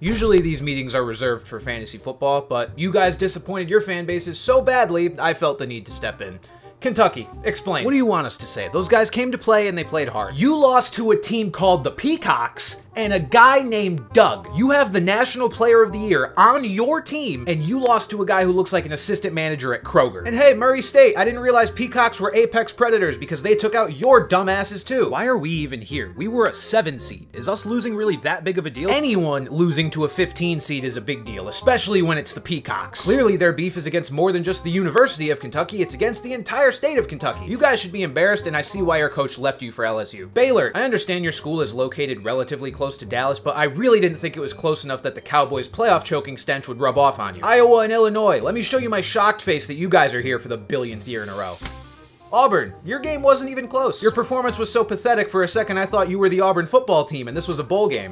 Usually these meetings are reserved for fantasy football, but you guys disappointed your fan bases so badly, I felt the need to step in. Kentucky, explain. What do you want us to say? Those guys came to play and they played hard. You lost to a team called the Peacocks and a guy named Doug. You have the National Player of the Year on your team, and you lost to a guy who looks like an assistant manager at Kroger. And hey, Murray State, I didn't realize Peacocks were apex predators because they took out your dumbasses too. Why are we even here? We were a 7 seed. Is us losing really that big of a deal? Anyone losing to a 15 seed is a big deal, especially when it's the Peacocks. Clearly, their beef is against more than just the University of Kentucky, it's against the entire state of Kentucky. You guys should be embarrassed, and I see why your coach left you for LSU. Baylor, I understand your school is located relatively close to Dallas, but I really didn't think it was close enough that the Cowboys playoff choking stench would rub off on you. Iowa and Illinois, let me show you my shocked face that you guys are here for the billionth year in a row. Auburn, your game wasn't even close. Your performance was so pathetic for a second I thought you were the Auburn football team and this was a bowl game.